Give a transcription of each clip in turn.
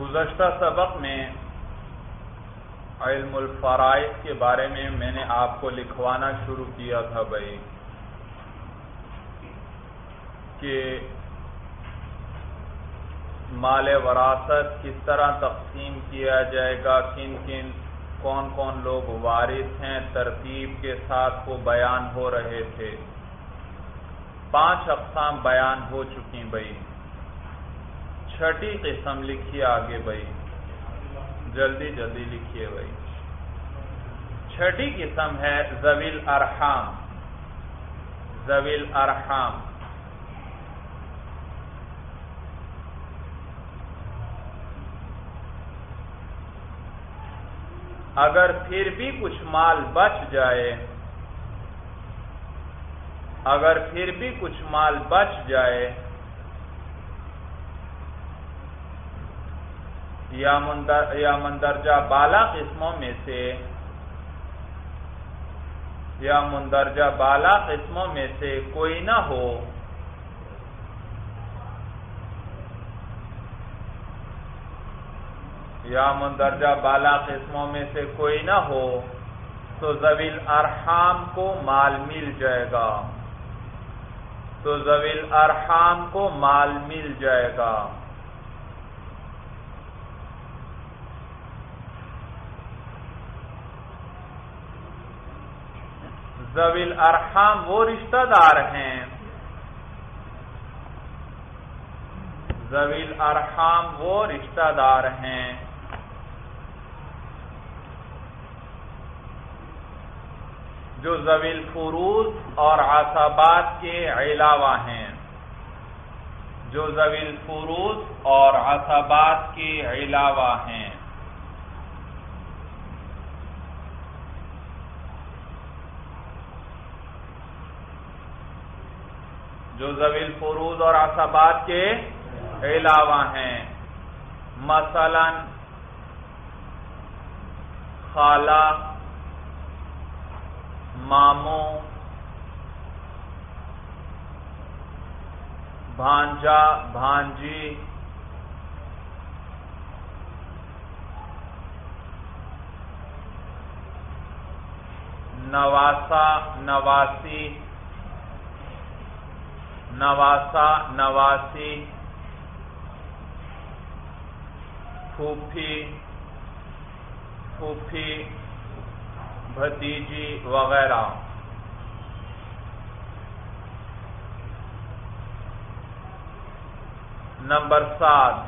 گزشتہ سبق میں علم الفرائض کے بارے میں میں نے آپ کو لکھوانا شروع کیا تھا بھائی، کہ مال وراثت کس طرح تقسیم کیا جائے گا، کن کن، کون کون لوگ وارث ہیں، ترتیب کے ساتھ وہ بیان ہو رہے تھے۔ پانچ اقسام بیان ہو چکی بھائی۔ چھٹی قسم لکھیے آگے بھائی۔ جلدی جلدی لکھیے بھائی۔ چھٹی قسم ہے زویل ارحام۔ زویل ارحام۔ اگر پھر بھی کچھ مال بچ جائے، اگر پھر بھی کچھ مال بچ جائے یا مندرجہ بالا قسموں میں سے یا مندرجہ بالا قسموں میں سے کوئی نہ ہو۔ یا مندرجہ بالا قسموں میں سے کوئی نہ ہو، تو زویل ارحام کو مال مل جائے گا۔ تو زویل ارحام کو مال مل جائے گا۔ زویل ارحام وہ رشتہ دار ہیں۔ زویل ارحام وہ رشتہ دار ہیں۔ جو زویل فروز اور عصابات کے علاوہ ہیں۔ جو زویل فروز اور عصابات کے علاوہ ہیں۔ جو زویل فروز اور عصابات کے علاوہ ہیں۔ مثلا، خالہ، ماموں، بھانجا، بھانجی، نواسا، نواسی نواسا نواسی پھوپھی پھوپھی بھتیجی وغیرہ نمبر سات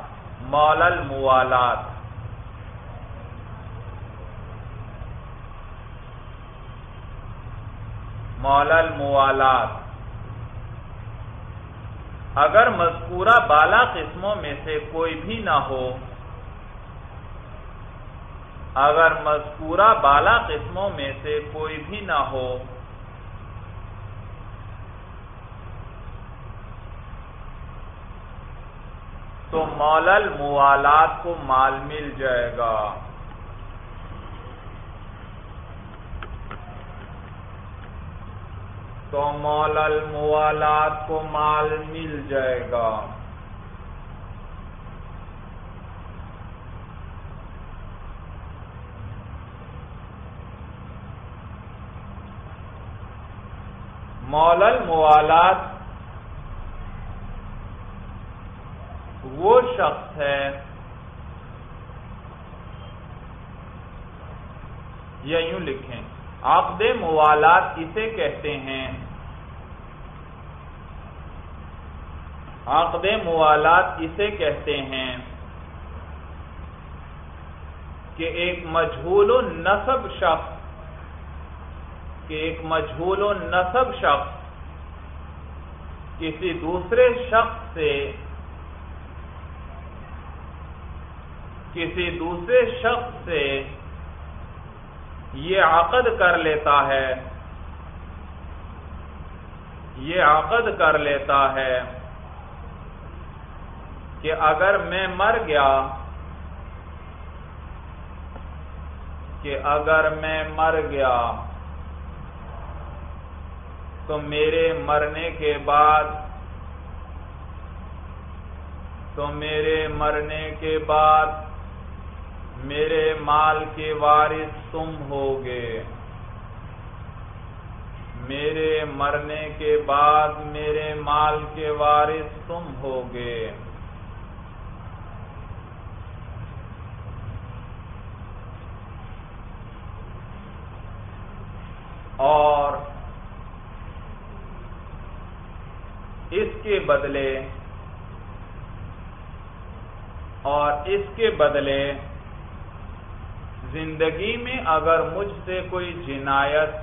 مول الموالات مول الموالات اگر مذکورہ بالا قسموں میں سے کوئی بھی نہ ہو، اگر مذکورہ بالا قسموں میں سے کوئی بھی نہ ہو، تو مولل موالات کو مال مل جائے گا۔ تو مولل موالات کو مال مل جائے گا۔ مولل موالات وہ شخص ہے یا یوں لکھیں عقد موالات اسے کہتے ہیں عقد موالات اسے کہتے ہیں کہ ایک مجھول و نصب شخص، کہ ایک مجھول و نصب شخص کسی دوسرے شخص سے، کسی دوسرے شخص سے یہ عقد کر لیتا ہے، یہ عقد کر لیتا ہے۔ کہ اگر میں مر گیا، کہ اگر میں مر گیا، تو میرے مرنے کے بعد، تو میرے مرنے کے بعد میرے مال کے وارث تم ہوگے۔ میرے مرنے کے بعد میرے مال کے وارث تم ہوگے۔ اور اس کے بدلے اور اس کے بدلے زندگی میں اگر مجھ سے کوئی جنایت،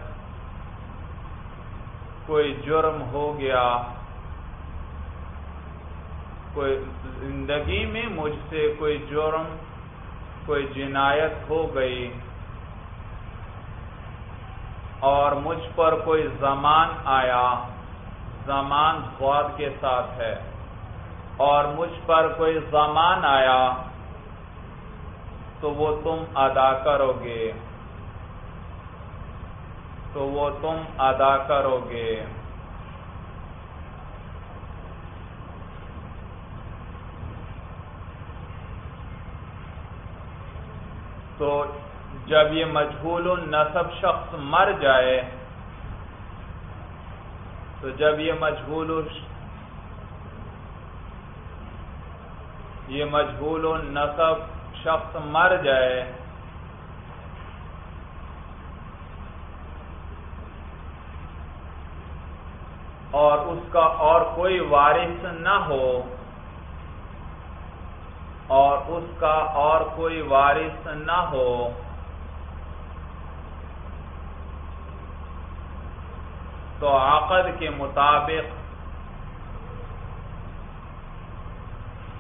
کوئی جرم ہو گیا، کوئی زندگی میں مجھ سے کوئی جرم، کوئی جنایت ہو گئی اور مجھ پر کوئی زمان آیا، زمان خواب کے ساتھ ہے، اور مجھ پر کوئی زمان آیا تو وہ تم ادا کرو گے۔ تو وہ تم ادا کرو گے۔ تو جب یہ مجھول نصب شخص مر جائے، تو جب یہ مجھول یہ مجھول نصب شخص مر جائے، اور اس کا اور کوئی وارث نہ ہو، اور اس کا اور کوئی وارث نہ ہو تو عقد کے مطابق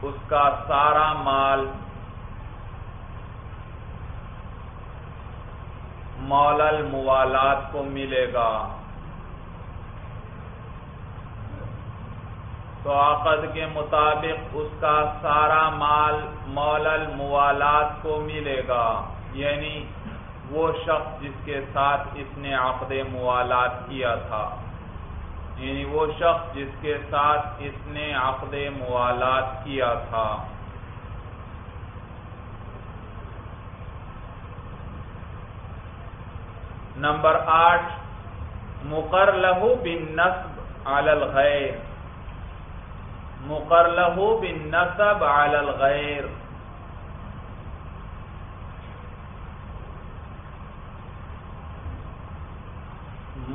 اس کا سارا مال مول الموالات کو ملے گا۔ تو عقد کے مطابق اس کا سارا مال مول الموالات کو ملے گا۔ یعنی وہ شخص جس کے ساتھ اس نے عقد موالات کیا تھا۔ یعنی وہ شخص جس کے ساتھ اس نے عقد موالات کیا تھا۔ نمبر آٹھ مقر لہو بن نصب علی الغیر۔ مقر لہو بن نصب علی الغیر۔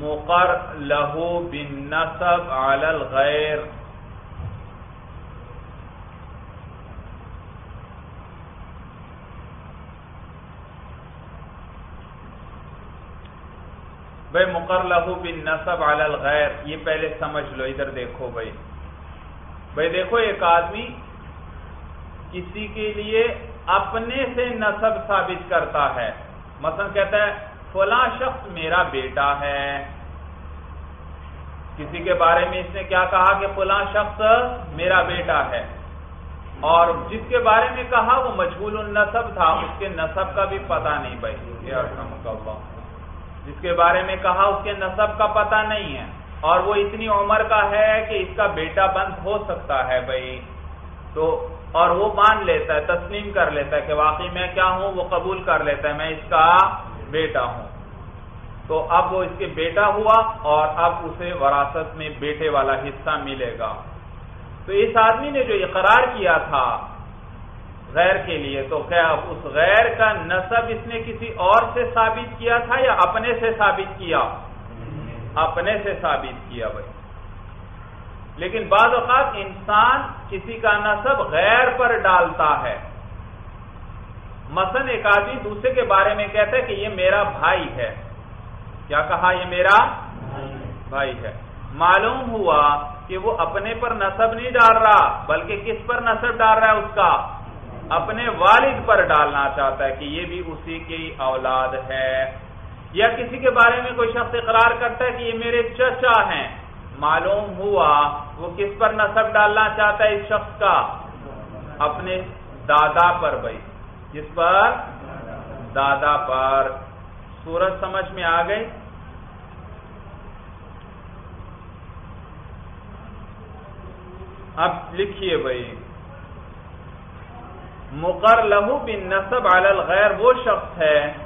مقر لہو بن نصب علی الغیر۔ بھائی مقر لہو بن نصب علی الغیر، یہ پہلے سمجھ لو، ادھر دیکھو بھائی۔ بھائی دیکھو، ایک آدمی کسی کے لیے اپنے سے نصب ثابت کرتا ہے۔ مثلا کہتا ہے، فلاں شخص میرا بیٹا ہے۔ کسی کے بارے میں اس نے کیا کہا کہ فلاں شخص میرا بیٹا ہے اور جس کے بارے میں کہا وہ مجبول النصب تھا، اس کے نصب کا بھی پتہ نہیں بھائی۔ جس کے بارے میں کہا اس کے نصب کا پتہ نہیں ہے۔ اور وہ اتنی عمر کا ہے کہ اس کا بیٹا بند ہو سکتا ہے بھائی۔ تو اور وہ مان لیتا ہے، تسلیم کر لیتا ہے کہ واقعی میں کیا ہوں؟ وہ قبول کر لیتا ہے، میں اس کا بیٹا ہوں۔ تو اب وہ اس کے بیٹا ہوا اور اب اسے وراثت میں بیٹے والا حصہ ملے گا۔ تو اس آدمی نے جو اقرار کیا تھا غیر کے لیے، تو کیا اس غیر کا نصب اس نے کسی اور سے ثابت کیا تھا یا اپنے سے ثابت کیا؟ اپنے سے ثابت کیا بھائی۔ لیکن بعض اوقات انسان کسی کا نصب غیر پر ڈالتا ہے۔ مثلا ایک آدمی دوسرے کے بارے میں کہتا ہے کہ یہ میرا بھائی ہے۔ کیا کہا یہ میرا بھائی ہے۔ معلوم ہوا کہ وہ اپنے پر نصب نہیں ڈال رہا بلکہ کس پر نصب ڈال رہا ہے اس کا؟ اپنے والد پر ڈالنا چاہتا ہے کہ یہ بھی اسی کی اولاد ہے۔ یا کسی کے بارے میں کوئی شخص اقرار کرتا ہے کہ یہ میرے چچا ہیں۔ معلوم ہوا وہ کس پر نصب ڈالنا چاہتا ہے اس شخص کا؟ اپنے دادا پر بھائی۔ کس پر؟ دادا پر۔ سورج سمجھ میں آ گئی۔ اب لکھیے بھائی۔ مقر لہو بن نصب علی الغیر وہ شخص ہے۔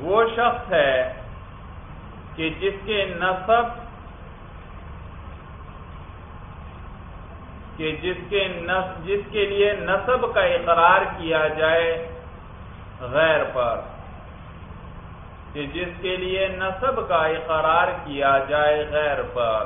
وہ شخص ہے کہ جس کے نصب کہ جس کے جس کے لیے نصب کا اقرار کیا جائے غیر پر، کہ جس کے لیے نصب کا اقرار کیا جائے غیر پر۔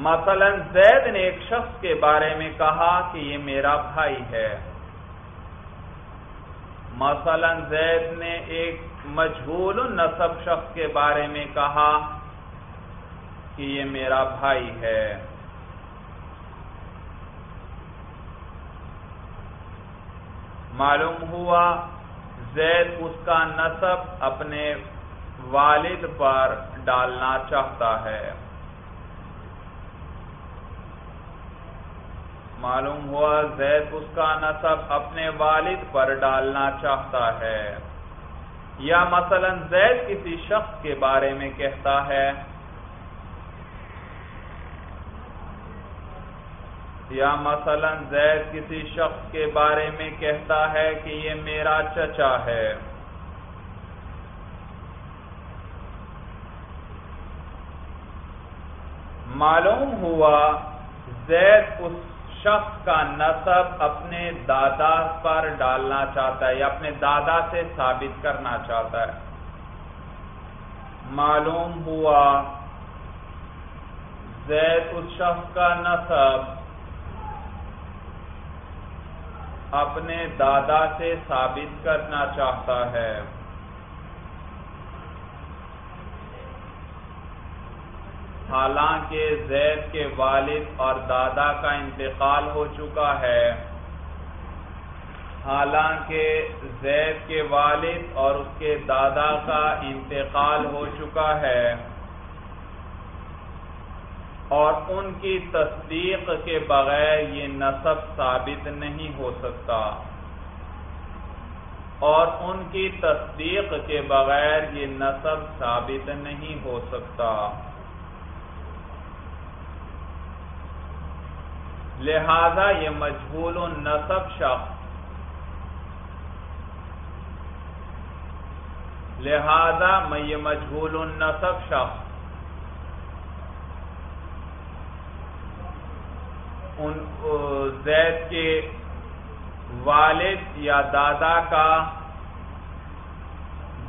مثلا زید نے ایک شخص کے بارے میں کہا کہ یہ میرا بھائی ہے۔ مثلا زید نے ایک مجھول نصب شخص کے بارے میں کہا کہ یہ میرا بھائی ہے۔ معلوم ہوا زید اس کا نصب اپنے والد پر ڈالنا چاہتا ہے۔ معلوم ہوا زید اس کا نصب اپنے والد پر ڈالنا چاہتا ہے۔ یا مثلا زید کسی شخص کے بارے میں کہتا ہے، یا مثلا زید کسی شخص کے بارے میں کہتا ہے کہ یہ میرا چچا ہے۔ معلوم ہوا زید اس شخص کا نصب اپنے دادا پر ڈالنا چاہتا ہے یا اپنے دادا سے ثابت کرنا چاہتا ہے۔ معلوم ہوا زید اس شخص کا نصب اپنے دادا سے ثابت کرنا چاہتا ہے۔ حالانکہ زید کے والد اور دادا کا انتقال ہو چکا ہے۔ حالانکہ زید کے والد اور اس کے دادا کا انتقال ہو چکا ہے۔ اور ان کی تصدیق کے بغیر یہ نصب ثابت نہیں ہو سکتا۔ اور ان کی تصدیق کے بغیر یہ نصب ثابت نہیں ہو سکتا۔ لہذا یہ مجبول نصب شخص لہذا میں یہ مجبول نصب شخص ان زید کے والد یا دادا کا،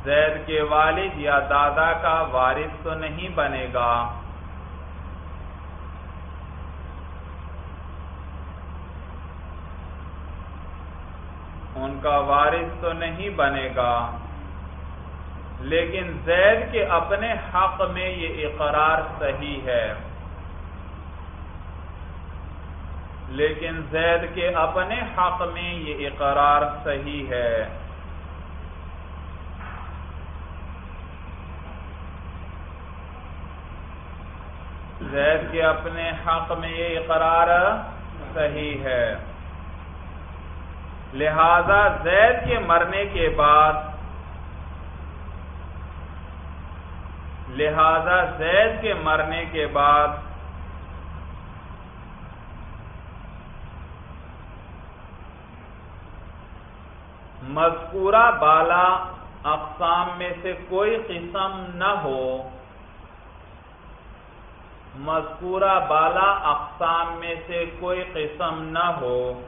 زید کے والد یا دادا کا وارث تو نہیں بنے گا ان کا وارث تو نہیں بنے گا۔ لیکن زید کے اپنے حق میں یہ اقرار صحیح ہے۔ لیکن زید کے اپنے حق میں یہ اقرار صحیح ہے۔ زید کے اپنے حق میں یہ اقرار صحیح ہے۔ لہذا زید کے مرنے کے بعد لہذا زید کے مرنے کے بعد مذکورہ بالا اقسام میں سے کوئی قسم نہ ہو۔ مذکورہ بالا اقسام میں سے کوئی قسم نہ ہو۔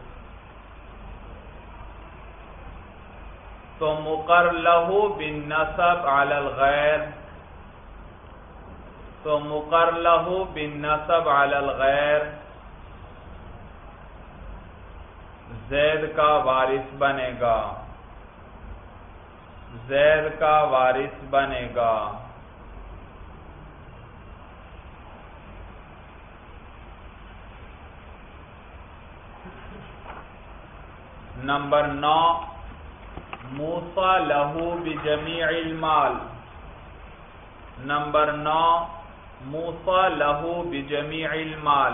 تو مقر لہو بن نصب الغیر، تو مقر لہو بن نصب الغیر، زید کا وارث بنے گا۔ زید کا وارث بنے گا۔ نمبر نو موسا لہو بجمیع المال۔ نمبر نو موسا لہو بجمیع المال۔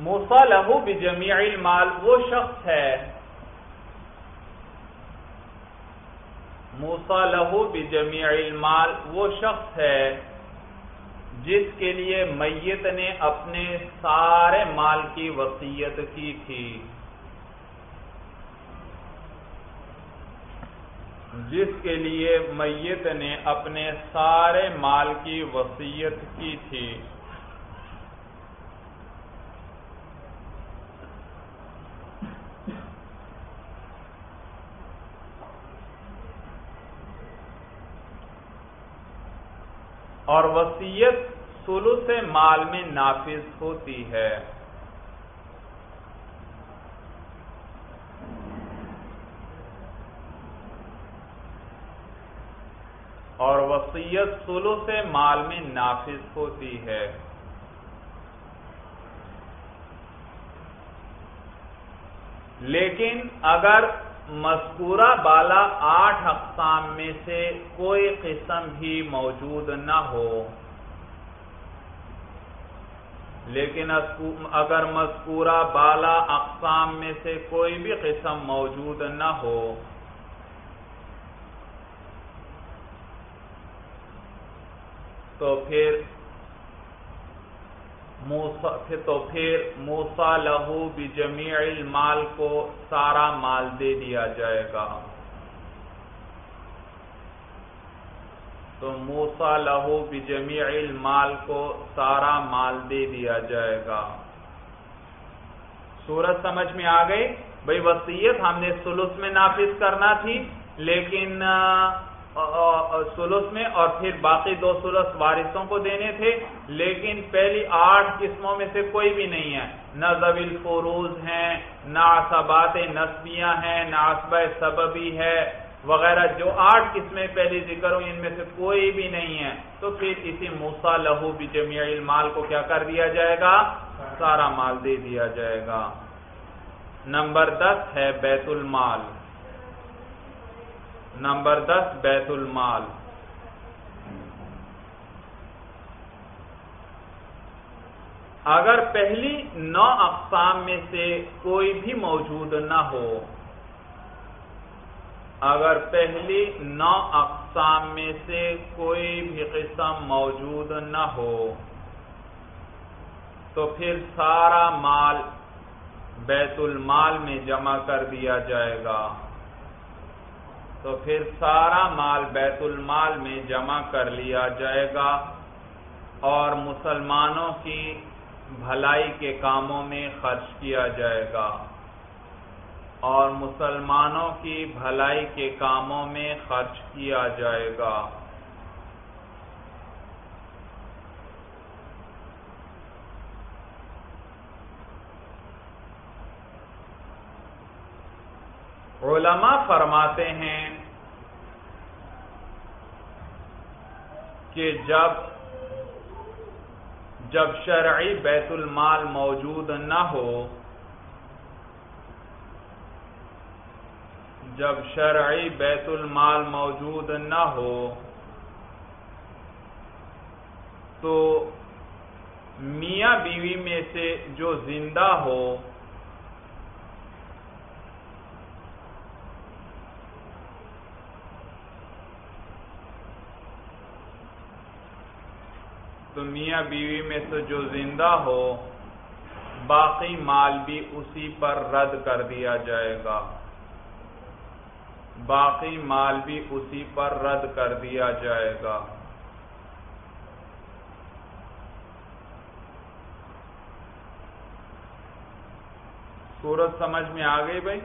موسا لہو بجمیع المال وہ شخص ہے موسا لہو بجمیع المال، وہ شخص ہے جس کے لیے میت نے اپنے سارے مال کی وسیعت کی تھی۔ جس کے لیے میت نے اپنے سارے مال کی وسیعت کی تھی۔ اور وسیعت سلو سے مال میں نافذ ہوتی ہے۔ اور وسیعت سلو سے مال میں نافذ ہوتی ہے۔ لیکن اگر مذکورہ بالا آٹھ اقسام میں سے کوئی قسم بھی موجود نہ ہو۔ لیکن اگر مذکورہ بالا اقسام میں سے کوئی بھی قسم موجود نہ ہو۔ تو پھر تو پھر موسا لہو بجمیع المال کو سارا مال دے دیا جائے گا۔ تو موسا لہو بجمیع المال کو سارا مال دے دیا جائے گا۔ سورج سمجھ میں آ گئی؟ بھائی وسیعت ہم نے سلس میں نافذ کرنا تھی، لیکن سلس میں اور پھر باقی دو سلس وارثوں کو دینے تھے، لیکن پہلی آٹھ قسموں میں سے کوئی بھی نہیں ہے۔ نہ زویل فروز ہیں، نہ عصبات نسبیاں ہیں، نہ عصبہ سببی ہے، وغیرہ جو آٹھ قسمیں پہلی ذکر ہوئی، ان میں سے کوئی بھی نہیں ہے۔ تو پھر اسی موسا لہو بھی جمیع المال کو کیا کر دیا جائے گا؟ سارا مال دے دیا جائے گا۔ نمبر دس ہے بیت المال۔ نمبر دس، بیت المال۔ اگر پہلی نو اقسام میں سے کوئی بھی موجود نہ ہو، اگر پہلی نو اقسام میں سے کوئی بھی قسم موجود نہ ہو، تو پھر سارا مال بیت المال میں جمع کر دیا جائے گا۔ تو پھر سارا مال بیت المال میں جمع کر لیا جائے گا۔ اور مسلمانوں کی بھلائی کے کاموں میں خرچ کیا جائے گا۔ اور مسلمانوں کی بھلائی کے کاموں میں خرچ کیا جائے گا۔ علماء فرماتے ہیں کہ جب جب شرعی بیت المال موجود نہ ہو، جب شرعی بیت المال موجود نہ ہو، تو میاں بیوی میں سے جو زندہ ہو تو میاں بیوی میں سے جو زندہ ہو، باقی مال بھی اسی پر رد کر دیا جائے گا۔ باقی مال بھی اسی پر رد کر دیا جائے گا۔ سورج سمجھ میں آ گئی بھائی؟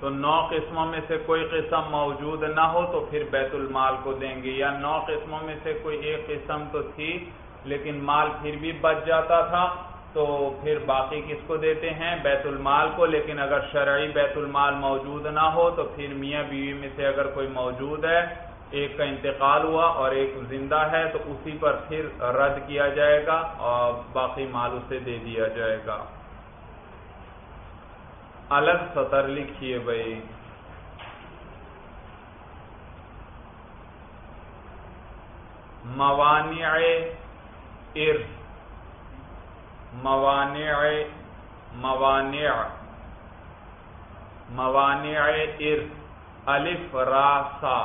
تو نو قسموں میں سے کوئی قسم موجود نہ ہو تو پھر بیت المال کو دیں گے۔ یا نو قسموں میں سے کوئی ایک قسم تو تھی، لیکن مال پھر بھی بچ جاتا تھا، تو پھر باقی کس کو دیتے ہیں؟ بیت المال کو۔ لیکن اگر شرعی بیت المال موجود نہ ہو تو پھر میاں بیوی میں سے اگر کوئی موجود ہے، ایک کا انتقال ہوا اور ایک زندہ ہے، تو اسی پر پھر رد کیا جائے گا اور باقی مال اسے دے دیا جائے گا۔ الگ سطر لکھیے بھائی۔ موانع ارث موانع موانع۔ موانع ارث الف راسا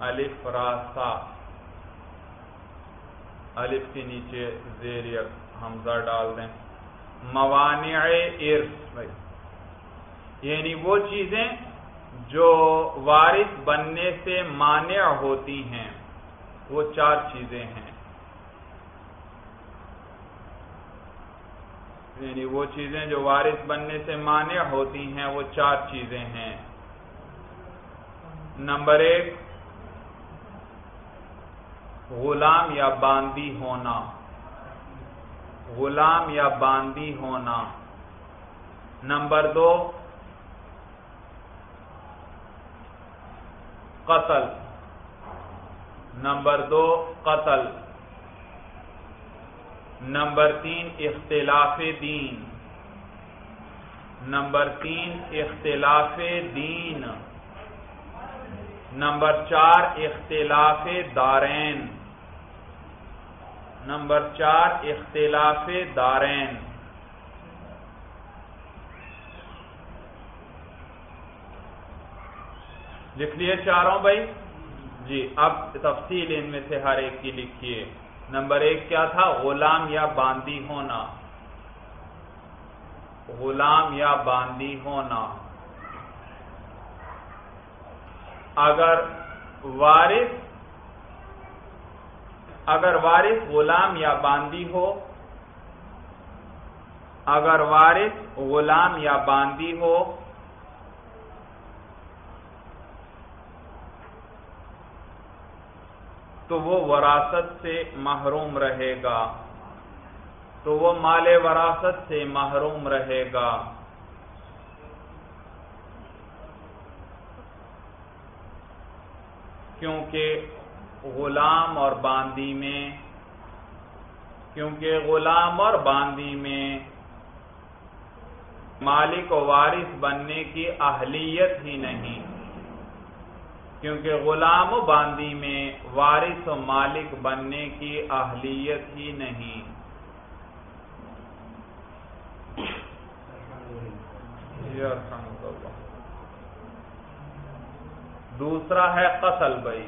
الف راسا الف کے نیچے زیر حمزہ ڈال دیں۔ موانع ارث بھائی یعنی وہ چیزیں جو وارث بننے سے مانع ہوتی ہیں، وہ چار چیزیں ہیں۔ یعنی وہ چیزیں جو وارث بننے سے مانع ہوتی ہیں، وہ چار چیزیں ہیں۔ نمبر ایک، غلام یا باندی ہونا۔ غلام یا باندی ہونا۔ نمبر دو قتل. نمبر دو، قتل. نمبر تین، اختلاف دین. نمبر تین، اختلاف دین. نمبر چار، اختلاف دارین. نمبر چار، اختلاف دارین. لکھ لیے چاروں بھائی۔ جی اب تفصیل ان میں سے ہر ایک کی لکھیے۔ نمبر ایک کیا تھا؟ غلام یا باندی ہونا۔ غلام یا باندی ہونا۔ اگر وارث اگر وارث غلام یا باندی ہو، اگر وارث غلام یا باندی ہو تو وہ وراثت سے محروم رہے گا۔ تو وہ مال وراثت سے محروم رہے گا۔ کیونکہ غلام اور باندی میں، کیونکہ غلام اور باندی میں مالک و وارث بننے کی اہلیت ہی نہیں۔ کیونکہ غلام و باندی میں وارث و مالک بننے کی اہلیت ہی نہیں۔ دوسرا ہے قتل بھائی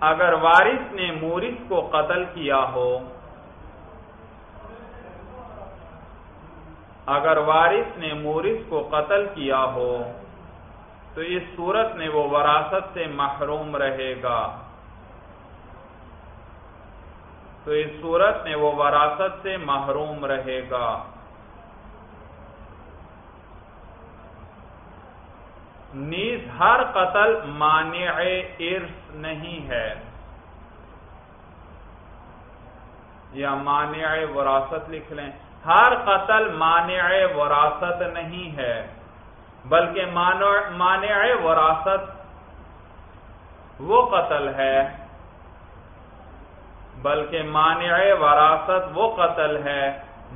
اگر وارث نے مورث کو قتل کیا ہو اگر وارث نے مورث کو قتل کیا ہو، تو اس صورت میں وہ وراثت سے محروم رہے گا۔ تو اس صورت میں وہ وراثت سے محروم رہے گا۔ نیز ہر قتل مانع ارث نہیں ہے یا مانع وراثت لکھ لیں۔ ہر قتل مانع وراثت نہیں ہے، بلکہ مانع وراثت وہ قتل ہے، بلکہ مانع وراثت وہ قتل ہے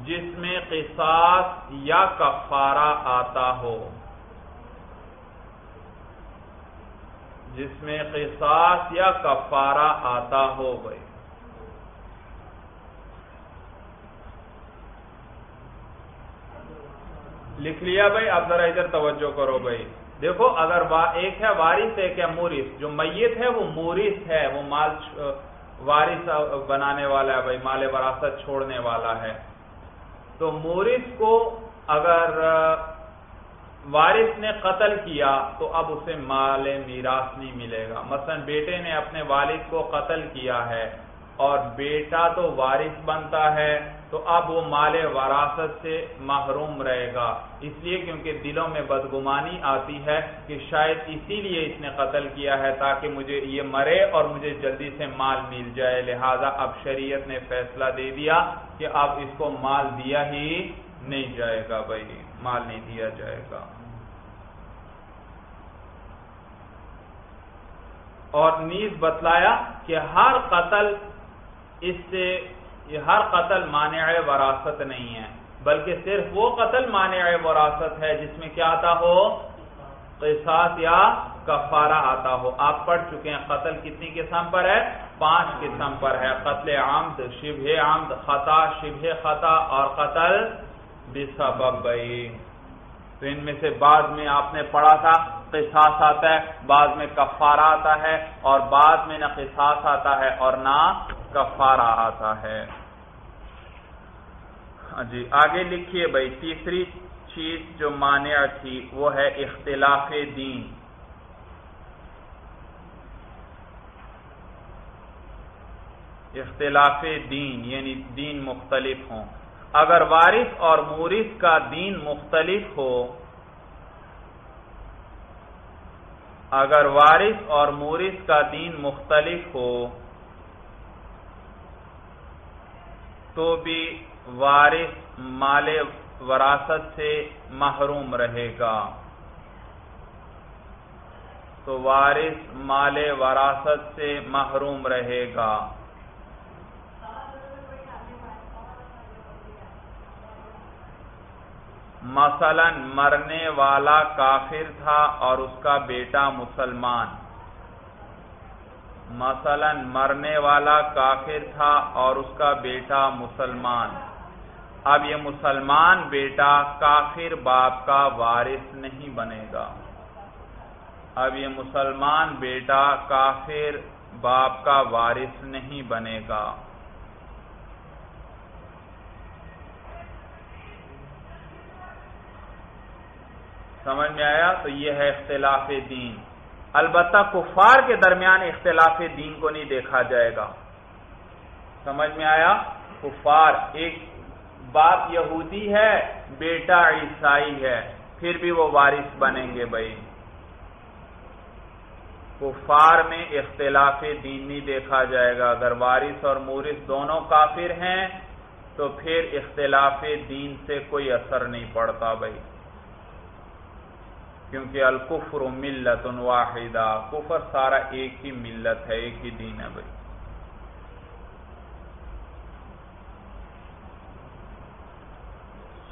جس میں قصاص یا کفارہ آتا ہو۔ جس میں قصاص یا کفارہ آتا ہو بھائی۔ لکھ لیا بھائی، اب ذرا ادھر توجہ کرو بھائی۔ دیکھو، اگر ایک ہے وارث، ایک ہے مورث۔ جو میت ہے، وہ مورث ہے۔ وہ مال وارث بنانے والا ہے بھائی، مال وراثت چھوڑنے والا ہے۔ تو مورث کو اگر وارث نے قتل کیا، تو اب اسے مال میراث نہیں ملے گا۔ مثلا بیٹے نے اپنے والد کو قتل کیا ہے اور بیٹا تو وارث بنتا ہے۔ تو اب وہ مال وراثت سے محروم رہے گا۔ اس لیے کیونکہ دلوں میں بدگمانی آتی ہے کہ شاید اسی لیے اس نے قتل کیا ہے تاکہ مجھے یہ مرے اور مجھے جلدی سے مال مل جائے۔ لہذا اب شریعت نے فیصلہ دے دیا کہ اب اس کو مال دیا ہی نہیں جائے گا بھائی، مال نہیں دیا جائے گا۔ اور نیز بتلایا کہ ہر قتل اس سے یہ ہر قتل مانع وراثت نہیں ہے، بلکہ صرف وہ قتل مانع وراثت ہے جس میں کیا آتا ہو؟ قصاص یا کفارہ آتا ہو۔ آپ پڑھ چکے ہیں، قتل کتنی قسم پر ہے؟ پانچ قسم پر ہے۔ قتل عمد، شبہ عمد، خطا، شبہ خطا اور قتل بسبب۔ تو ان میں سے بعض میں آپ نے پڑھا تھا، قصاص آتا ہے، بعض میں کفارہ آتا ہے اور بعض میں نہ قصاص آتا ہے اور نہ کفارہ آتا ہے۔ ہاں جی آگے لکھیے بھائی، تیسری چیز جو مانع تھی وہ ہے اختلاف دین۔ اختلاف دین یعنی دین مختلف ہوں۔ اگر وارث اور مورث کا دین مختلف ہو، اگر وارث اور مورث کا دین مختلف ہو، تو بھی وارث مال وراثت سے محروم رہے گا۔ تو وارث مال وراثت سے محروم رہے گا۔ مثلا مرنے والا کافر تھا اور اس کا بیٹا مسلمان۔ مثلا مرنے والا کافر تھا اور اس کا بیٹا مسلمان۔ اب یہ مسلمان بیٹا کافر باپ کا وارث نہیں بنے گا۔ اب یہ مسلمان بیٹا کافر باپ کا وارث نہیں بنے گا۔ سمجھ میں آیا؟ تو یہ ہے اختلاف دین۔ البتہ کفار کے درمیان اختلاف دین کو نہیں دیکھا جائے گا۔ سمجھ میں آیا؟ کفار ایک باپ یہودی ہے، بیٹا عیسائی ہے، پھر بھی وہ وارث بنیں گے بھائی۔ کفار میں اختلاف دین نہیں دیکھا جائے گا۔ اگر وارث اور مورث دونوں کافر ہیں، تو پھر اختلاف دین سے کوئی اثر نہیں پڑتا بھائی۔ کیونکہ الکفر ملت واحدہ، کفر سارا ایک ہی ملت ہے، ایک ہی دین ہے بھائی۔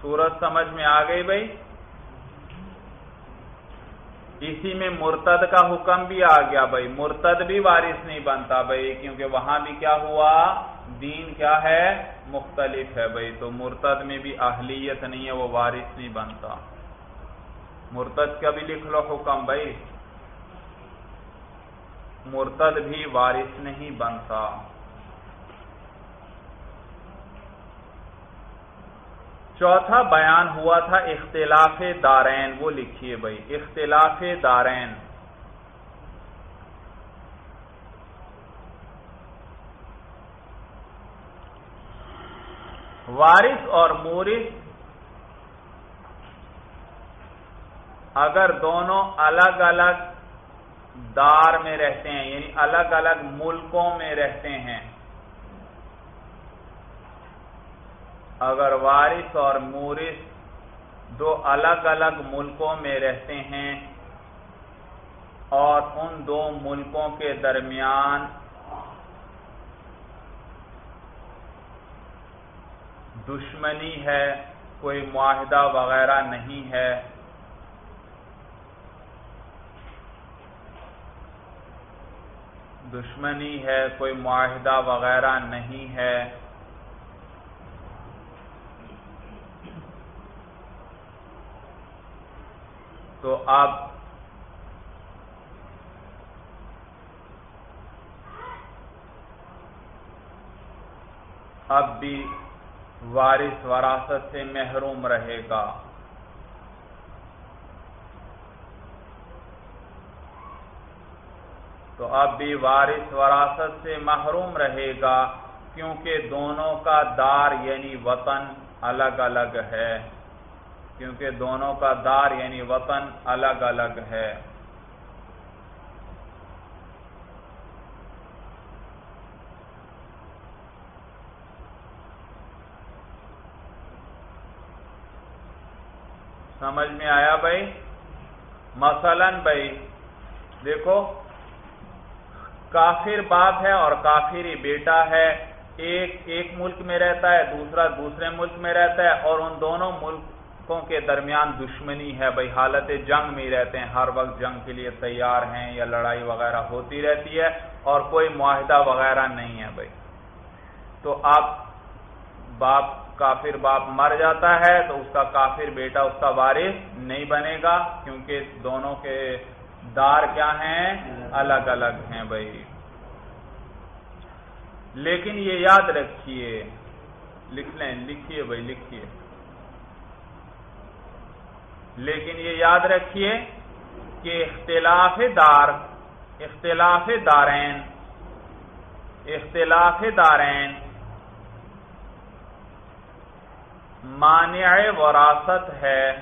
سورت سمجھ میں آ گئی بھائی۔ اسی میں مرتد کا حکم بھی آ گیا بھائی۔ مرتد بھی وارث نہیں بنتا بھائی، کیونکہ وہاں بھی کیا ہوا؟ دین کیا ہے؟ مختلف ہے بھائی۔ تو مرتد میں بھی اہلیت نہیں ہے، وہ وارث نہیں بنتا۔ مرتد کا بھی لکھ لو حکم بھائی۔ مرتد بھی وارث نہیں بنتا۔ چوتھا بیان ہوا تھا، اختلاف دارین، وہ لکھیے بھائی، اختلاف دارین۔ وارث اور مورث اگر دونوں الگ الگ دار میں رہتے ہیں یعنی الگ الگ ملکوں میں رہتے ہیں اگر وارث اور مورث دو الگ الگ ملکوں میں رہتے ہیں اور ان دو ملکوں کے درمیان دشمنی ہے، کوئی معاہدہ وغیرہ نہیں ہے، دشمنی ہے، کوئی معاہدہ وغیرہ نہیں ہے۔ تو اب اب بھی وارث وراثت سے محروم رہے گا۔ تو اب بھی وارث وراثت سے محروم رہے گا کیونکہ دونوں کا دار یعنی وطن الگ الگ ہے۔ کیونکہ دونوں کا دار یعنی وطن الگ الگ ہے۔ سمجھ میں آیا بھائی؟ مثلا بھائی، دیکھو، کافر باپ ہے اور کافر ہی بیٹا ہے۔ ایک ایک ملک میں رہتا ہے، دوسرا دوسرے ملک میں رہتا ہے اور ان دونوں ملک کے درمیان دشمنی ہے بھائی حالت جنگ میں ہی رہتے ہیں۔ ہر وقت جنگ کے لیے تیار ہیں یا لڑائی وغیرہ ہوتی رہتی ہے اور کوئی معاہدہ وغیرہ نہیں ہے بھائی تو آپ باپ کافر باپ مر جاتا ہے تو اس کا کافر بیٹا اس کا وارث نہیں بنے گا کیونکہ دونوں کے دار کیا ہیں؟ الگ الگ ہیں بھائی لیکن یہ یاد رکھیے، لکھ لیں، لکھیے بھائی لکھیے۔ لیکن یہ یاد رکھیے کہ اختلاف دار، اختلاف دارین اختلاف دارین مانع وراثت ہے،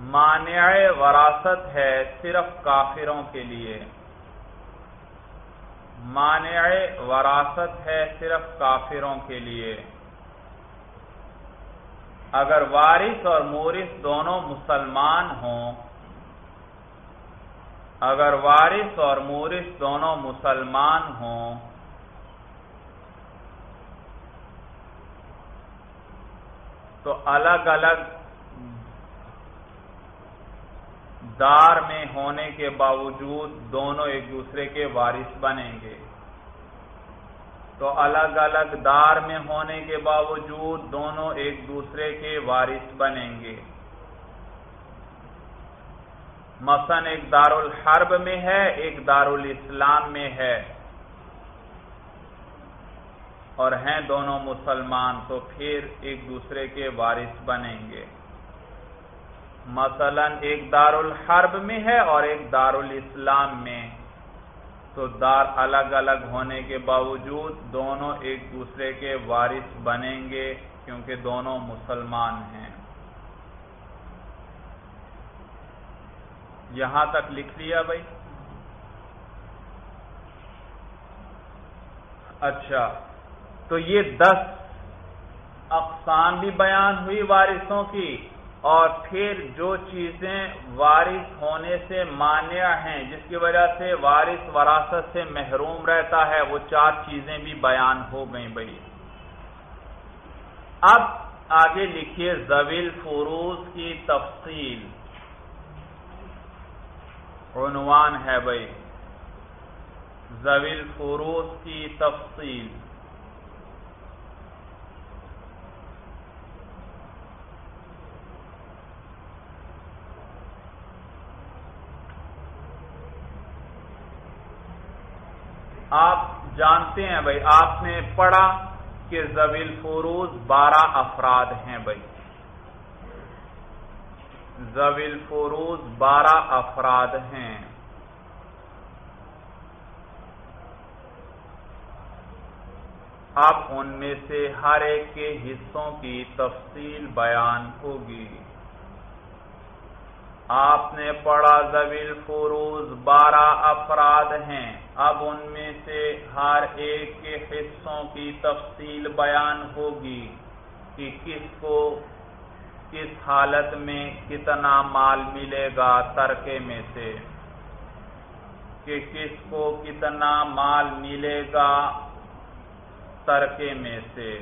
مانع وراثت ہے صرف کافروں کے لیے۔ مانع وراثت ہے صرف کافروں کے لیے۔ اگر وارث اور مورث دونوں مسلمان ہوں، اگر وارث اور مورث دونوں مسلمان ہوں، تو الگ الگ دار میں ہونے کے باوجود دونوں ایک دوسرے کے وارث بنیں گے۔ تو الگ الگ دار میں ہونے کے باوجود دونوں ایک دوسرے کے وارث بنیں گے۔ مثلا ایک دار الحرب میں ہے، ایک دار الاسلام میں ہے۔ اور ہیں دونوں مسلمان، تو پھر ایک دوسرے کے وارث بنیں گے۔ مثلا ایک دار الحرب میں ہے اور ایک دار الاسلام میں۔ تو دار الگ الگ ہونے کے باوجود دونوں ایک دوسرے کے وارث بنیں گے کیونکہ دونوں مسلمان ہیں۔ یہاں تک لکھ لیا بھائی۔ اچھا تو یہ دس اقسام بھی بیان ہوئی وارثوں کی۔ اور پھر جو چیزیں وارث ہونے سے مانع ہیں، جس کی وجہ سے وارث وراثت سے محروم رہتا ہے، وہ چار چیزیں بھی بیان ہو گئیں بھائی اب آگے لکھیے زویل فروز کی تفصیل۔ عنوان ہے بھائی زویل فروز کی تفصیل آپ جانتے ہیں بھائی، آپ نے پڑھا کہ زویل فروز بارہ افراد ہیں بھائی۔ زویل فروز بارہ افراد ہیں۔ اب ان میں سے ہر ایک کے حصوں کی تفصیل بیان ہوگی۔ آپ نے پڑھا زویل فروز بارہ افراد ہیں۔ اب ان میں سے ہر ایک کے حصوں کی تفصیل بیان ہوگی کہ کس کو کس حالت میں کتنا مال ملے گا ترکے میں سے، کہ کس کو کتنا مال ملے گا ترکے میں سے۔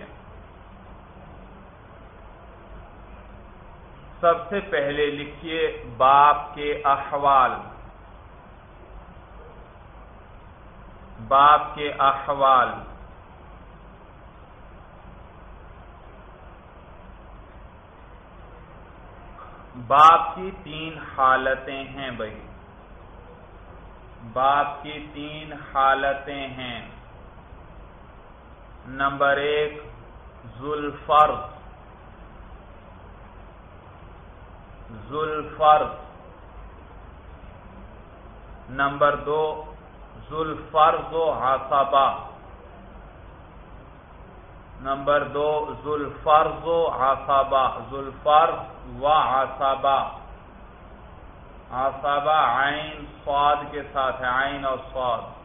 سب سے پہلے لکھیے باپ کے احوال۔ باپ کے احوال۔ باپ کی تین حالتیں ہیں بھائی۔ باپ کی تین حالتیں ہیں۔ نمبر ایک ذوالفرض ذوالفرض نمبر دو ذوالفرض و حسابہ۔ نمبر دو، ذوالفرض و حسابہ۔ ذوالفرض و حسابہ۔ حسابہ عین، سواد کے ساتھ ہے، عین اور سواد۔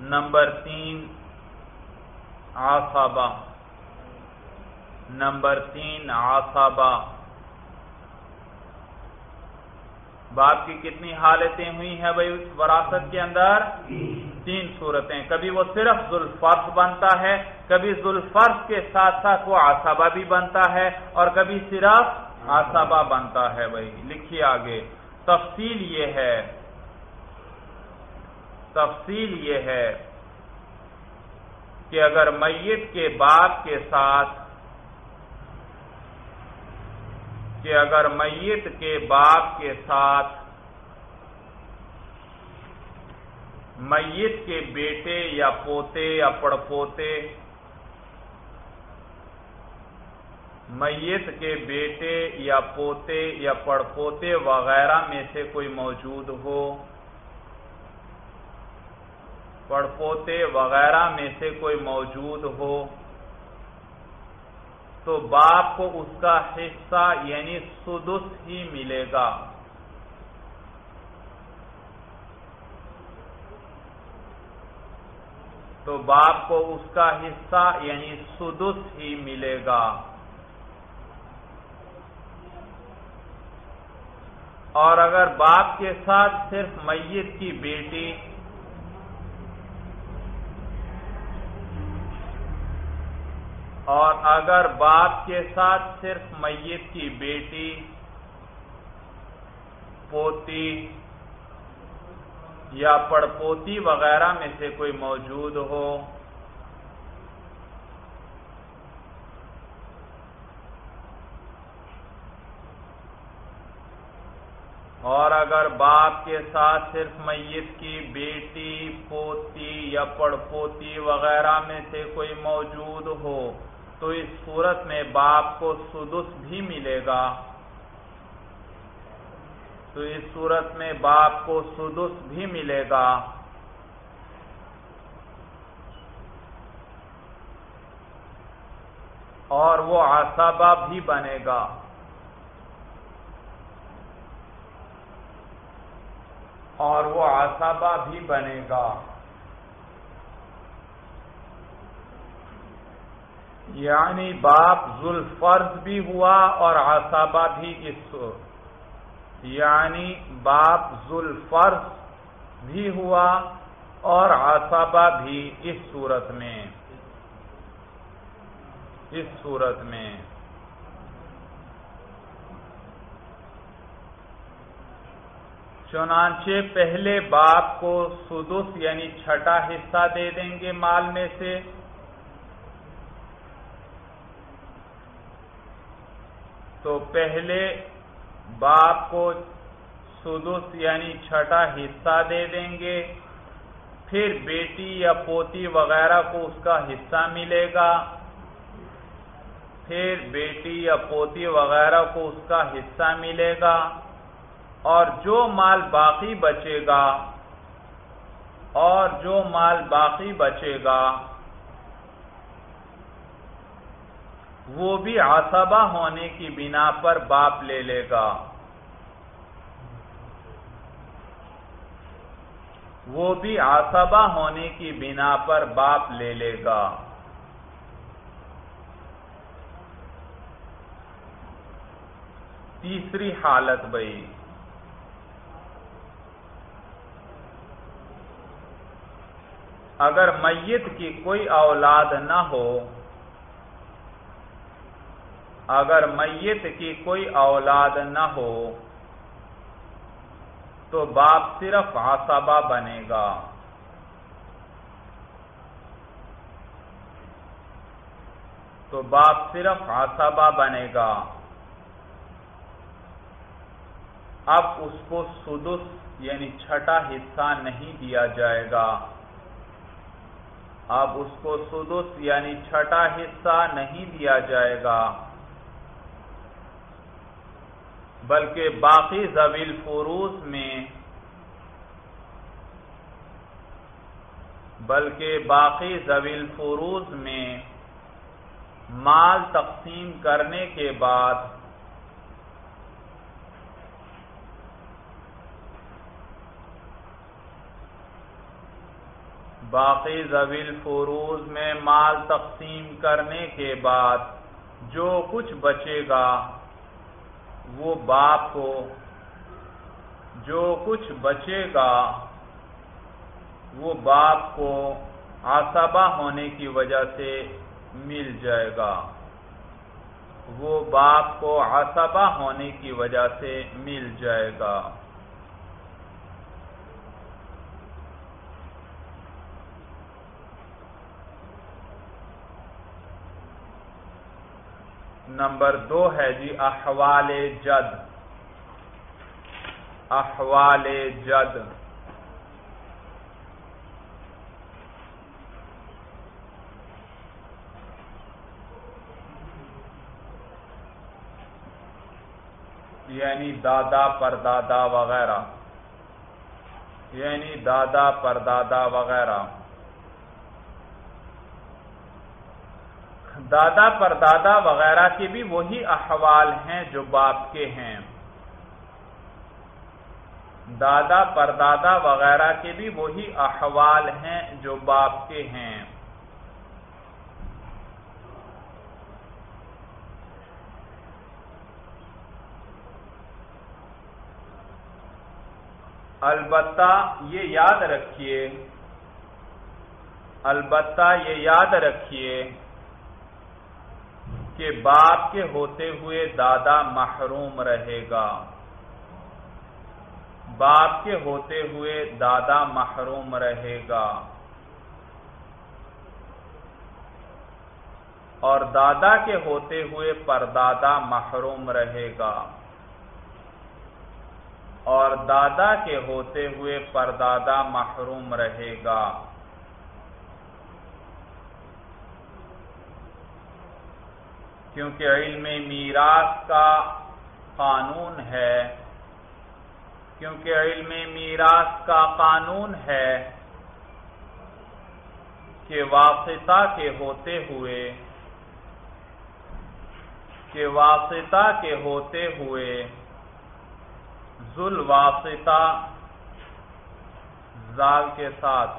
نمبر تین آسابہ نمبر تین آسابہ باپ کی کتنی حالتیں ہوئی ہیں بھائی اس وراثت کے اندر؟ تین صورتیں۔ کبھی وہ صرف ذوالفرض بنتا ہے، کبھی ذوالفرض کے ساتھ ساتھ وہ آسابہ بھی بنتا ہے، اور کبھی صرف آسابہ بنتا ہے بھائی۔ لکھیے آگے۔ تفصیل یہ ہے، تفصیل یہ ہے کہ اگر میت کے باپ کے ساتھ کہ اگر میت کے باپ کے ساتھ میت کے بیٹے یا پوتے یا پڑپوتے میت کے بیٹے یا پوتے یا پڑپوتے وغیرہ میں سے کوئی موجود ہو، پڑپوتے وغیرہ میں سے کوئی موجود ہو تو باپ کو اس کا حصہ یعنی سدس ہی ملے گا۔ تو باپ کو اس کا حصہ یعنی سدس ہی ملے گا۔ اور اگر باپ کے ساتھ صرف میت کی بیٹی اور اگر باپ کے ساتھ صرف میت کی بیٹی، پوتی یا پڑپوتی وغیرہ میں سے کوئی موجود ہو، اور اگر باپ کے ساتھ صرف میت کی بیٹی، پوتی یا پڑپوتی وغیرہ میں سے کوئی موجود ہو تو اس صورت میں باپ کو سدس بھی ملے گا۔ تو اس صورت میں باپ کو سدس بھی ملے گا۔ اور وہ آسابہ بھی بنے گا۔ اور وہ آسابہ بھی بنے گا۔ یعنی باپ ذوالفرض بھی ہوا اور آسابہ بھی اس یعنی باپ ذوالفرض بھی ہوا اور آسابہ بھی اس صورت میں۔ اس صورت میں۔ چنانچہ پہلے باپ کو سدس یعنی چھٹا حصہ دے دیں گے مال میں سے۔ تو پہلے باپ کو سدس یعنی چھٹا حصہ دے دیں گے، پھر بیٹی یا پوتی وغیرہ کو اس کا حصہ ملے گا، پھر بیٹی یا پوتی وغیرہ کو اس کا حصہ ملے گا، اور جو مال باقی بچے گا، اور جو مال باقی بچے گا وہ بھی آسبہ ہونے کی بنا پر باپ لے لے گا۔ وہ بھی آسبہ ہونے کی بنا پر باپ لے لے گا۔ تیسری حالت بھائی۔ اگر میت کی کوئی اولاد نہ ہو اگر میت کی کوئی اولاد نہ ہو تو باپ صرف آسابہ بنے گا۔ تو باپ صرف آسابہ بنے گا۔ اب اس کو سدس یعنی چھٹا حصہ نہیں دیا جائے گا۔ اب اس کو سدس یعنی چھٹا حصہ نہیں دیا جائے گا۔ بلکہ باقی زویل فروز میں بلکہ باقی زویل فروز میں مال تقسیم کرنے کے بعد باقی زویل فروز میں مال تقسیم کرنے کے بعد جو کچھ بچے گا وہ باپ کو جو کچھ بچے گا، وہ باپ کو آسابہ ہونے کی وجہ سے مل جائے گا۔ وہ باپ کو آسابہ ہونے کی وجہ سے مل جائے گا۔ نمبر دو ہے جی احوال جد۔ احوال جد۔ یعنی دادا پردادا وغیرہ۔ یعنی دادا پردادا وغیرہ۔ دادا پردادا وغیرہ کے بھی وہی احوال ہیں جو باپ کے ہیں۔ دادا پردادا وغیرہ کے بھی وہی احوال ہیں جو باپ کے ہیں۔ البتہ یہ یاد رکھیے، البتہ یہ یاد رکھیے کہ باپ کے ہوتے ہوئے دادا محروم رہے گا۔ باپ کے ہوتے ہوئے دادا محروم رہے گا۔ اور دادا کے ہوتے ہوئے پردادا محروم رہے گا۔ اور دادا کے ہوتے ہوئے پردادا محروم رہے گا۔ کیونکہ علم میراث کا قانون ہے۔ کیونکہ علم میراث کا قانون ہے کہ واسطہ کے ہوتے ہوئے، کہ واسطہ کے ہوتے ہوئے ذل واسطہ زال کے ساتھ،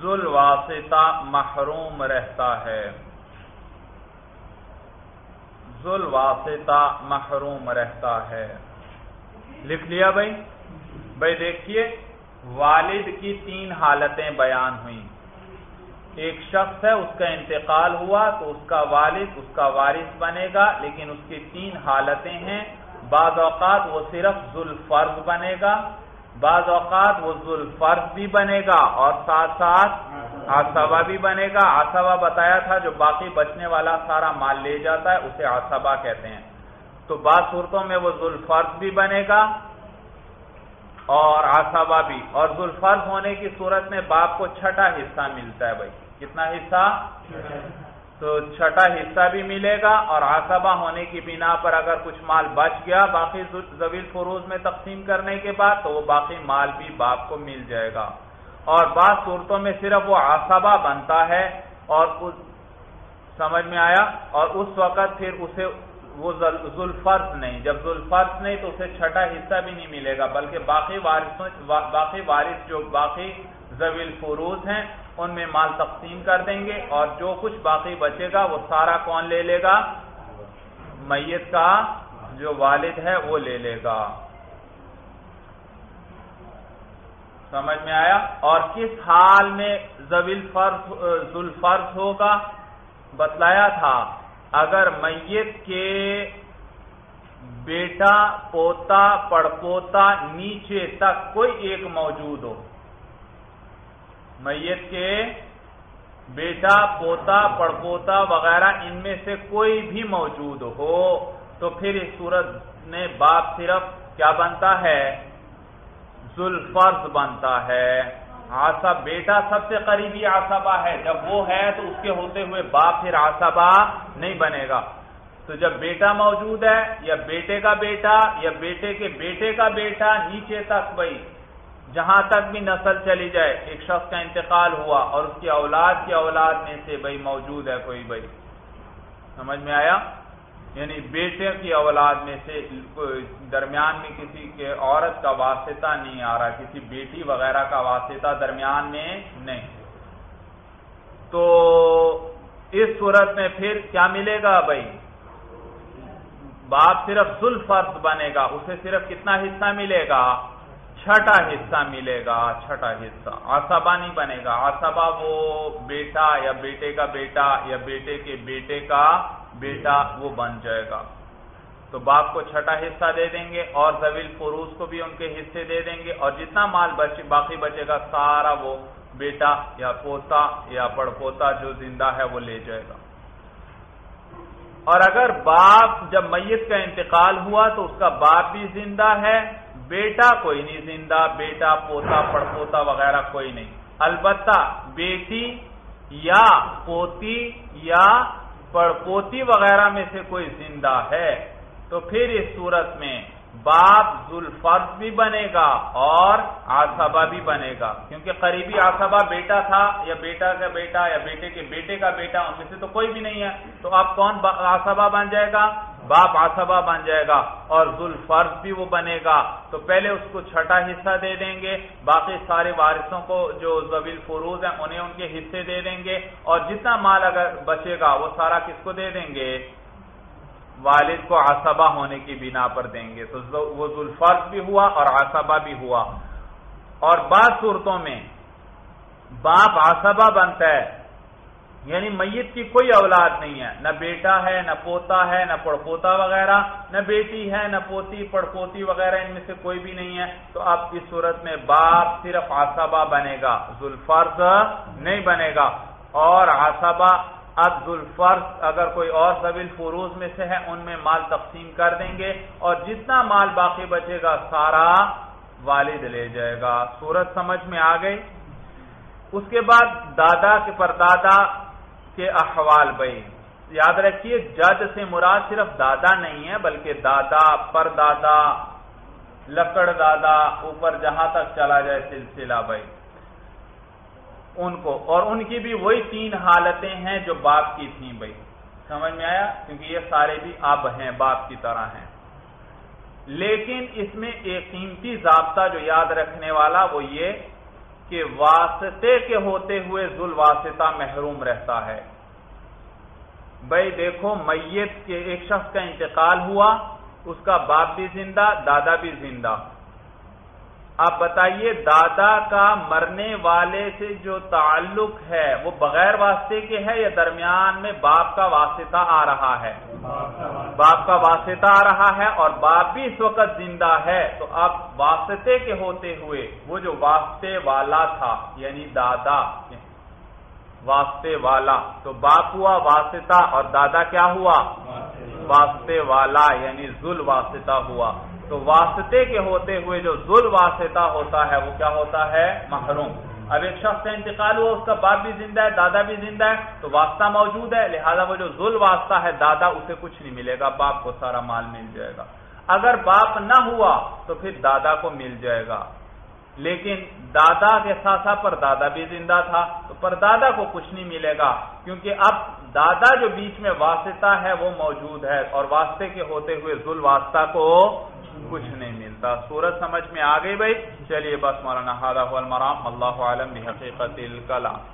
ذل واسطہ محروم رہتا ہے۔ ذل واسطہ محروم رہتا ہے۔ لکھ لیا بھائی؟ بھائی دیکھیے، والد کی تین حالتیں بیان ہوئیں۔ ایک شخص ہے، اس کا انتقال ہوا تو اس کا والد، اس کا وارث بنے گا، لیکن اس کی تین حالتیں ہیں۔ بعض اوقات وہ صرف ذوالفرض بنے گا، بعض اوقات وہ ذوالفرض بھی بنے گا اور ساتھ ساتھ آسبا بھی بنے گا۔ آسبا بتایا تھا جو باقی بچنے والا سارا مال لے جاتا ہے، اسے آسبا کہتے ہیں۔ تو بعض صورتوں میں وہ ذوالفرض بھی بنے گا اور آسبا بھی۔ اور ذوالفرض ہونے کی صورت میں باپ کو چھٹا حصہ ملتا ہے بھائی۔ کتنا حصہ؟ تو چھٹا حصہ بھی ملے گا اور آسبا ہونے کی بنا پر اگر کچھ مال بچ گیا باقی زویل فروز میں تقسیم کرنے کے بعد، تو وہ باقی مال بھی باپ کو مل جائے گا۔ اور بعض صورتوں میں صرف وہ آسبا بنتا ہے اور اس سمجھ میں آیا؟ اور اس وقت پھر اسے وہ ذوالفرض نہیں۔ جب ذوالفرض نہیں تو اسے چھٹا حصہ بھی نہیں ملے گا، بلکہ باقی باقی وارث جو باقی زویل فروز ہیں، ان میں مال تقسیم کر دیں گے اور جو کچھ باقی بچے گا وہ سارا کون لے لے گا؟ میت کا جو والد ہے وہ لے لے گا۔ سمجھ میں آیا؟ اور کس حال میں زویل فرض ذوالفرض ہوگا؟ بتلایا تھا، اگر میت کے بیٹا پوتا، پڑپوتا نیچے تک کوئی ایک موجود ہو، میت کے بیٹا، پوتا، پڑپوتا وغیرہ ان میں سے کوئی بھی موجود ہو، تو پھر اس صورت میں باپ صرف کیا بنتا ہے؟ ذوالفرض بنتا ہے۔ آسب بیٹا سب سے قریبی آسبا ہے۔ جب وہ ہے تو اس کے ہوتے ہوئے باپ پھر آسبا نہیں بنے گا۔ تو جب بیٹا موجود ہے، یا بیٹے کا بیٹا، یا بیٹے کے بیٹے کا بیٹا، نیچے تک بھائی، جہاں تک بھی نسل چلی جائے، ایک شخص کا انتقال ہوا اور اس کی اولاد کی اولاد میں سے بھائی موجود ہے کوئی بھائی۔ سمجھ میں آیا؟ یعنی بیٹے کی اولاد میں سے درمیان میں کسی کے عورت کا واسطہ نہیں آ رہا، کسی بیٹی وغیرہ کا واسطہ درمیان میں نہیں۔ تو اس صورت میں پھر کیا ملے گا بھائی؟ باپ صرف ذوالفرض بنے گا، اسے صرف کتنا حصہ ملے گا؟ چھٹا حصہ ملے گا، چھٹا حصہ۔ آسبا نہیں بنے گا۔ آسبا وہ بیٹا یا بیٹے کا بیٹا یا بیٹے کے بیٹے کا بیٹا وہ بن جائے گا۔ تو باپ کو چھٹا حصہ دے دیں گے اور زویل فروز کو بھی ان کے حصے دے دیں گے اور جتنا مال باقی بچے گا، سارا وہ بیٹا یا پوتا یا پڑ پوتا جو زندہ ہے وہ لے جائے گا۔ اور اگر باپ جب میت کا انتقال ہوا تو اس کا باپ بھی زندہ ہے، بیٹا کوئی نہیں زندہ، بیٹا، پوتا پڑپوتا وغیرہ کوئی نہیں۔ البتہ بیٹی یا پوتی یا پڑپوتی وغیرہ میں سے کوئی زندہ ہے، تو پھر اس صورت میں باپ ذوالفرد بھی بنے گا اور آسبا بھی بنے گا۔ کیونکہ قریبی آسبا بیٹا تھا، یا بیٹا کا بیٹا، یا بیٹے کے بیٹے کا بیٹا، ان میں سے تو کوئی بھی نہیں ہے۔ تو اب کون آسبا بن جائے گا؟ باپ آسبا بن جائے گا اور ذوالفرض بھی وہ بنے گا۔ تو پہلے اس کو چھٹا حصہ دے دیں گے، باقی سارے وارثوں کو جو زویل فروز ہیں انہیں ان کے حصے دے دیں گے۔ اور جتنا مال اگر بچے گا، وہ سارا کس کو دے دیں گے؟ والد کو آسبا ہونے کی بنا پر دیں گے۔ تو وہ ذوالفرض بھی ہوا اور آسبا بھی ہوا۔ اور بعض صورتوں میں باپ آسبا بنتا ہے۔ یعنی میت کی کوئی اولاد نہیں ہے۔ نہ بیٹا ہے، نہ پوتا ہے، نہ پڑپوتا وغیرہ، نہ بیٹی ہے، نہ پوتی، پڑپوتی وغیرہ، ان میں سے کوئی بھی نہیں ہے۔ تو اب اس صورت میں باپ صرف آسبا بنے گا، ذوالفرض نہیں بنے گا۔ اور آسبا اب ذوالفرض اگر کوئی اور زویل فروز میں سے ہے، ان میں مال تقسیم کر دیں گے۔ اور جتنا مال باقی بچے گا، سارا والد لے جائے گا۔ صورت سمجھ میں آ گئی؟ اس کے بعد دادا کے پردادا کے احوال بھائی۔ یاد رکھیے، جج سے مراد صرف دادا نہیں ہے، بلکہ دادا پر دادا لکڑ دادا، اوپر جہاں تک چلا جائے سلسلہ بھائی۔ ان کو، اور ان کی بھی وہی تین حالتیں ہیں جو باپ کی تھیں بھائی۔ سمجھ میں آیا؟ کیونکہ یہ سارے بھی اب ہیں، باپ کی طرح ہیں۔ لیکن اس میں ایک قیمتی ضابطہ جو یاد رکھنے والا وہ یہ کہ واسطے کے ہوتے ہوئے ذل واسطہ محروم رہتا ہے۔ بھائی دیکھو، میت کے ایک شخص کا انتقال ہوا، اس کا باپ بھی زندہ، دادا بھی زندہ۔ آپ بتائیے، دادا کا مرنے والے سے جو تعلق ہے، وہ بغیر واسطے کے ہے یا درمیان میں باپ کا واسطہ آ رہا ہے؟ باپ کا واسطہ آ رہا ہے اور باپ بھی اس وقت زندہ ہے، تو اب واسطے کے ہوتے ہوئے وہ جو واسطے والا تھا یعنی دادا، واسطے والا، تو باپ ہوا واسطہ اور دادا کیا ہوا؟ واسطے والا یعنی ذل واسطہ ہوا۔ تو واسطے کے ہوتے ہوئے جو ذل واسطہ ہوتا ہے، وہ کیا ہوتا ہے؟ محروم۔ اب ایک شخص کا انتقال ہوا، اس کا باپ بھی زندہ ہے، دادا بھی زندہ ہے، تو واسطہ موجود ہے، لہذا وہ جو ذل واسطہ ہے، دادا اسے کچھ نہیں ملے گا، باپ کو سارا مال مل جائے گا۔ اگر باپ نہ ہوا، تو پھر دادا کو مل جائے گا۔ لیکن دادا کے ساتھ پر دادا بھی زندہ تھا، تو پر دادا کو کچھ نہیں ملے گا، کیونکہ اب دادا جو بیچ میں واسطہ ہے، وہ موجود ہے، اور واسطے کے ہوتے ہوئے ذل واسطہ کو کچھ نہیں ملتا۔ سورج سمجھ میں آ گئی بھائی۔ چلیے بس مولانا المرام۔ اللہ عالم حقیقت الکلام۔